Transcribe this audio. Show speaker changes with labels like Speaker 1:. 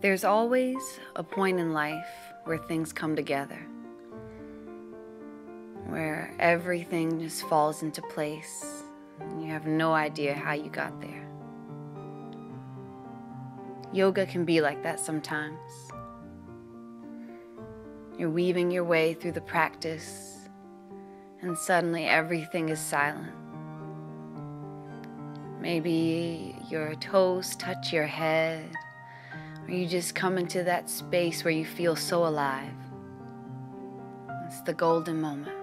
Speaker 1: There's always a point in life where things come together, where everything just falls into place. And you have no idea how you got there. Yoga can be like that sometimes. You're weaving your way through the practice, and suddenly everything is silent. Maybe your toes touch your head, you just come into that space where you feel so alive. It's the golden moment.